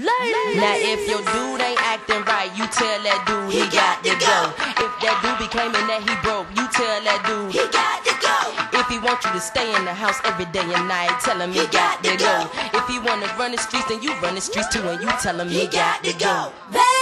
Now if your dude ain't acting right, you tell that dude he, got, to go. If that dude be claiming that he broke, you tell that dude He got to go. If he want you to stay in the house every day and night, tell him he, got, to go. If he wanna run the streets, then you run the streets too, and you tell him he, got, to go. Baby,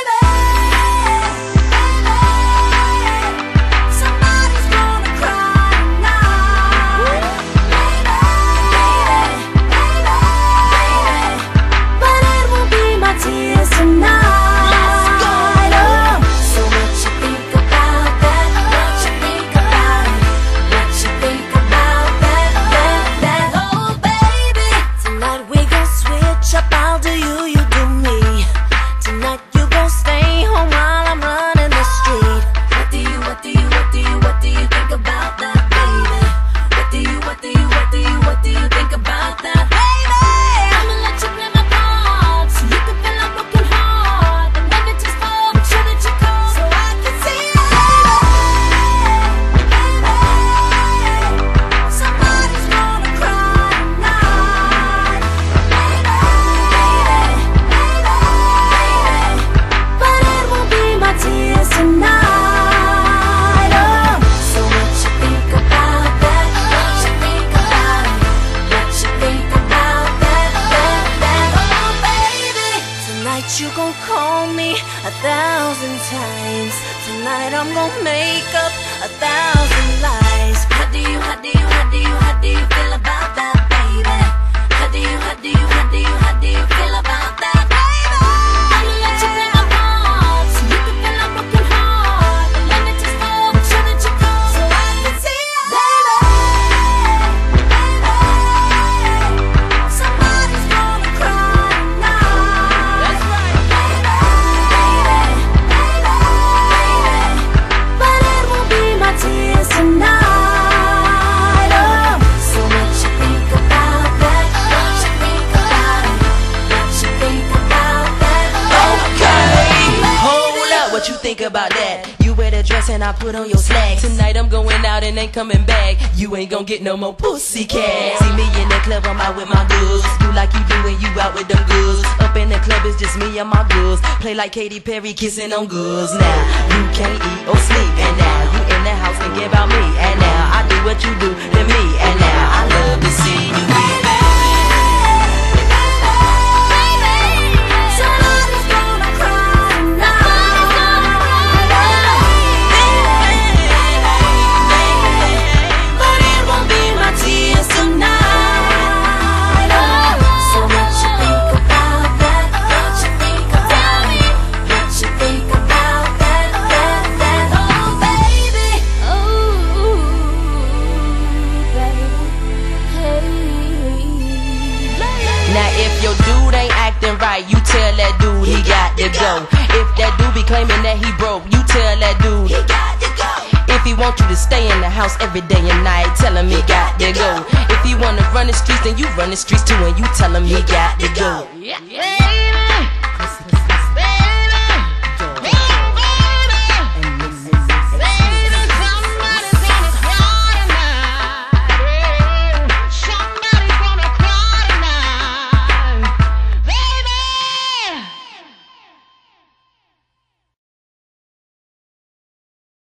you gon' call me a thousand times. Tonight I'm gon' make up a thousand lies. Think about that? You wear the dress and I put on your slacks. Tonight I'm going out and ain't coming back. You ain't gonna get no more pussy cat. See me in the club, I'm out with my goods. Do like you do when you out with them goods. Up in the club, it's just me and my goods. Play like Katy Perry kissing on goods. Now you can't eat or sleep, and now you in the house thinking about me. He want you to stay in the house every day and night, tell him he got to go. If he wanna run the streets, then you run the streets too, and you tell him he got to go. Yeah.